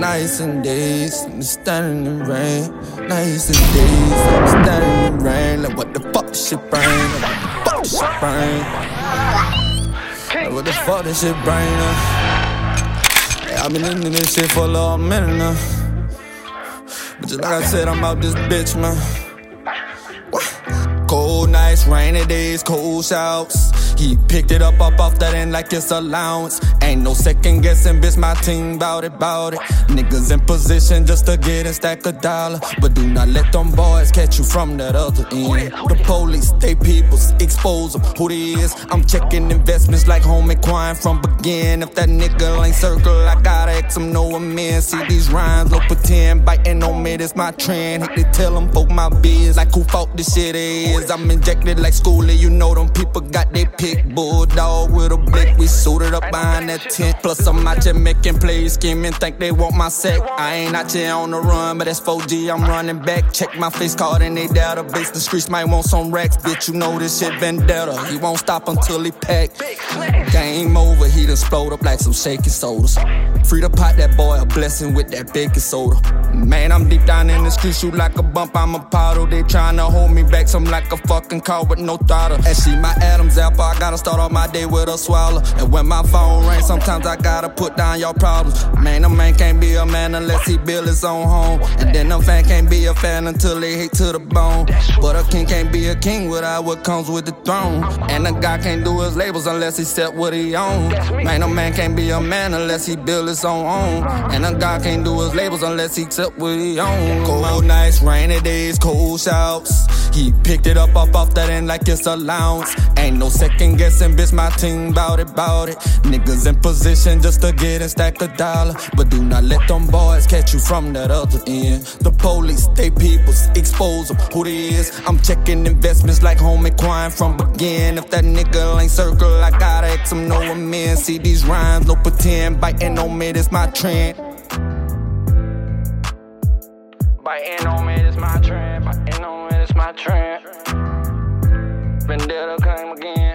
Nights and days, I'm standing in rain. Nights and days, I'm standing in rain. Like what the fuck shit bring? Like what the fuck shit bring? Like what the fuck this shit? Uh? Hey, I've been into this shit for a little minute now. But just like I said, I'm out this bitch, man. Cold nights, rainy days, cold shouts. He picked it up up off that end like it's allowance. Ain't no second guessing, bitch, my team bout it, bout it. Niggas in position just to get and stack a dollar. But do not let them boys catch you from that other end. The police, they peoples, expose them, who they is. I'm checking investments like home inquiring from begin. If that nigga ain't circle, I gotta ask him no amends. See these rhymes, no pretend, biting on me, that's my trend. Hate to tell them folk my biz, like who fault this shit is. I'm injected like schooling, you know them people got their pick. Bulldog with a blick, we suited up behind that tent. Plus I'm out here making plays, scheming, think they want my sack. I ain't out here on the run, but that's 4G, I'm running back. Check my face card in they database. The streets might want some racks, bitch. You know this shit vendetta. He won't stop until he pack. Game over, he done explode up like some shaky sodas. Free to pot that boy a blessing with that baking soda. Man, I'm deep down in the street, shoot like a bump, I'm a puddle. They tryna hold me back, so I'm like a fucking car with no throttle. And she my Adam's apple, I gotta start off my day with a swallow. And when my phone rings, sometimes I gotta put down your problems. Man, a man can't be a man unless he build his own home. And then a fan can't be a fan until they hate to the bone. But a king can't be a king without what comes with the throne. And a guy can't do his labels unless he set what he own. Man, a man can't be a man unless he build his own home. And a guy can't do his labels unless he set what he own. Cold nights, rainy days, cold shouts. He picked it up off off that end like it's allowance. Ain't no second guessing, bitch, my team bout it, bout it. Niggas in position just to get and stack a dollar. But do not let them boys catch you from that other end. The police, they peoples, expose them, who they is. I'm checking investments like home inquiring from begin. If that nigga ain't circle, I gotta ask him no amends. See these rhymes, no pretend, biting on me, that's my trend. Biting on me, that's my trend my trend. Vendetta came again.